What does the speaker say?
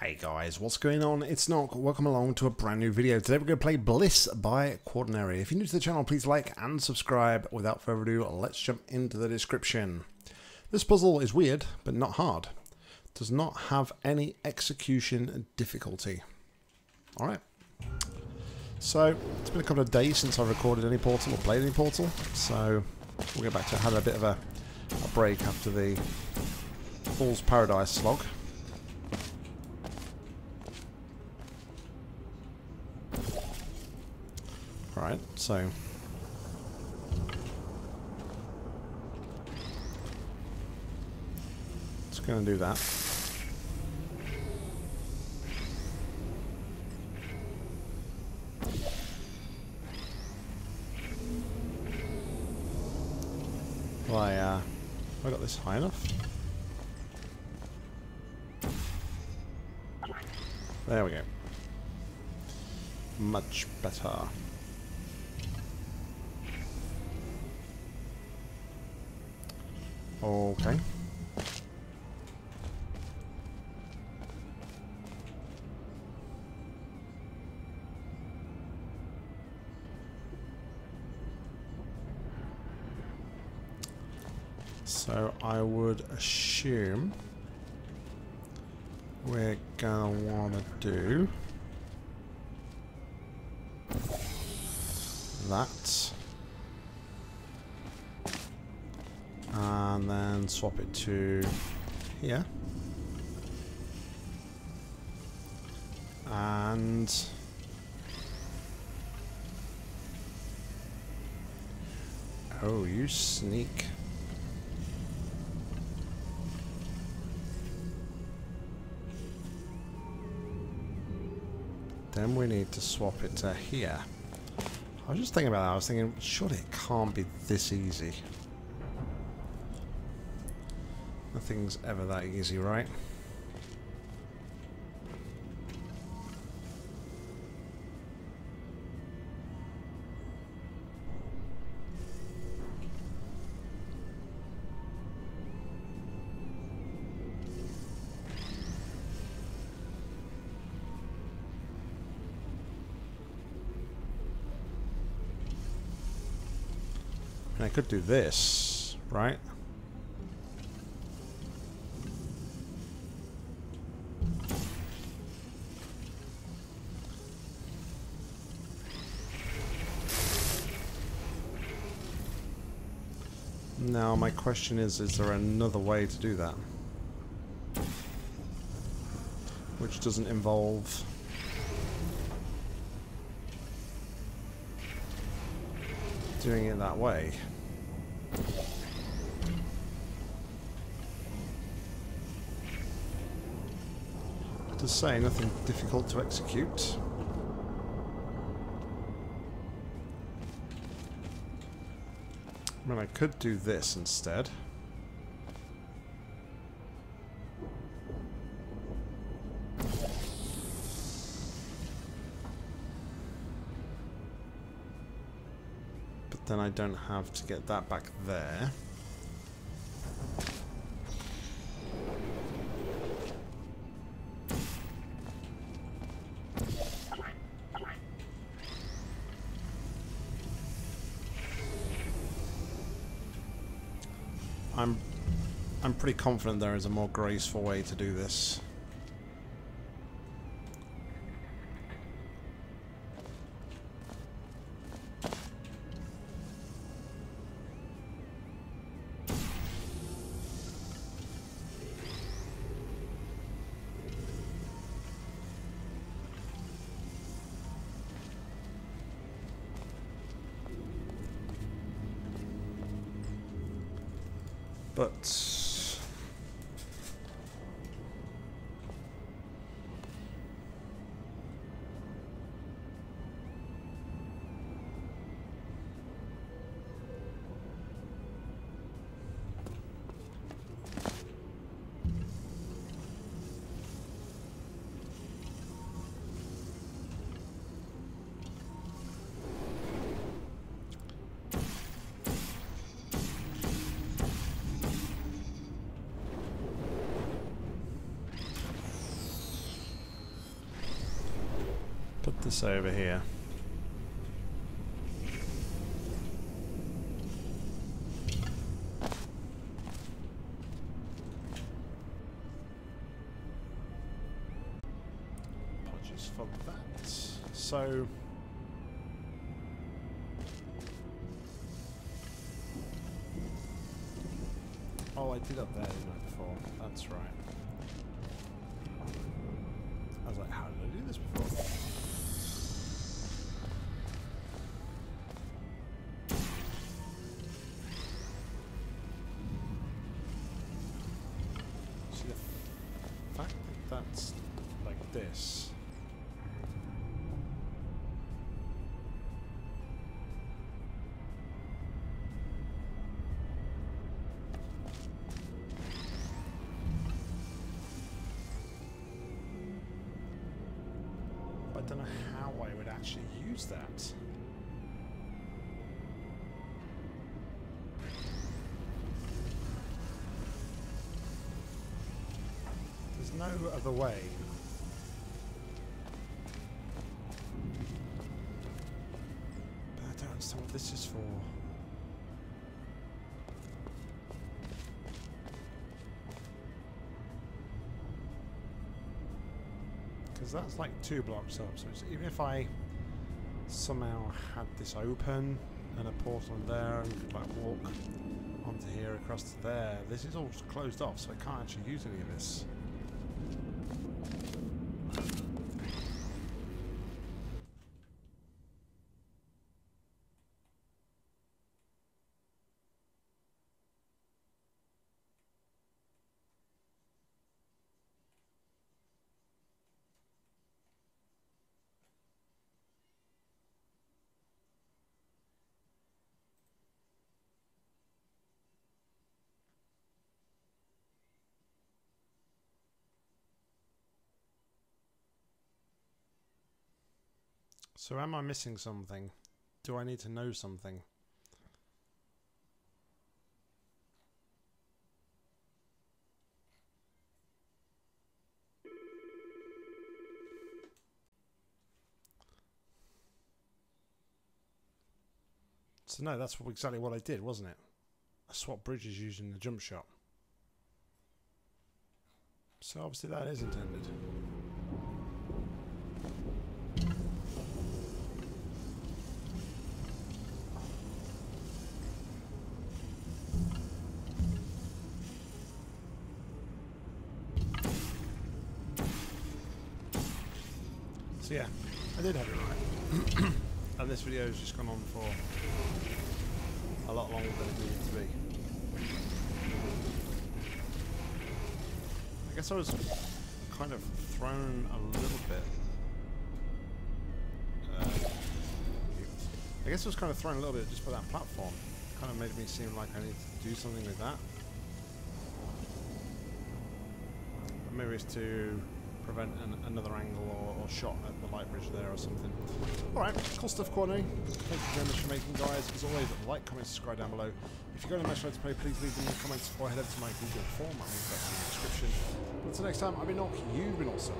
Hey guys, what's going on? It's Nock. Welcome along to a brand new video. Today we're going to play Bliss by Quaternary. If you're new to the channel, please like and subscribe. Without further ado, let's jump into the description. This puzzle is weird, but not hard. Does not have any execution difficulty. Alright. So, it's been a couple of days since I recorded any Portal or played any Portal. So, we'll get back to had a bit of a, a break after the Fool's Paradise slog. Right, so... It's going to do that. Well, I, uh, I got this high enough? There we go. Much better. Okay. So I would assume we're gonna want to do that. And then swap it to here. And oh, you sneak. Then we need to swap it to here. I was just thinking about that. I was thinking, surely it can't be this easy. Nothing's ever that easy, right? I could do this, right? Now my question is, is there another way to do that? Which doesn't involve... doing it that way. To say nothing difficult to execute. I mean, I could do this instead. But then I don't have to get that back there. I'm I'm pretty confident there is a more graceful way to do this. But... this over here. Apologies for that. So... Oh, I did up there, didn't I, before? That's right. That's like this... I don't know how I would actually use that. No other way. But I don't understand what this is for. Because that's like two blocks up, so even if I somehow had this open and a portal there and could like walk onto here across to there, this is all closed off, so I can't actually use any of this. So am I missing something? Do I need to know something? So no, that's exactly what I did, wasn't it? I swapped bridges using the jump shot. So obviously that is intended. So yeah, I did have it right. and this video has just gone on for a lot longer than it needed to be. I guess I was kind of thrown a little bit. Uh, I guess I was kind of thrown a little bit just by that platform. Kind of made me seem like I need to do something with that. But maybe it's to prevent an, another angle or, or, shot at light bridge there or something. Alright, cool stuff, Quaternary. Thank you very much for making, guys. As always, like, comment, subscribe down below. If you've got any Let's Play, please leave them in the comments or head over to my Google form. I'll leave that in the description. But until next time, I've been Nock, you've been awesome.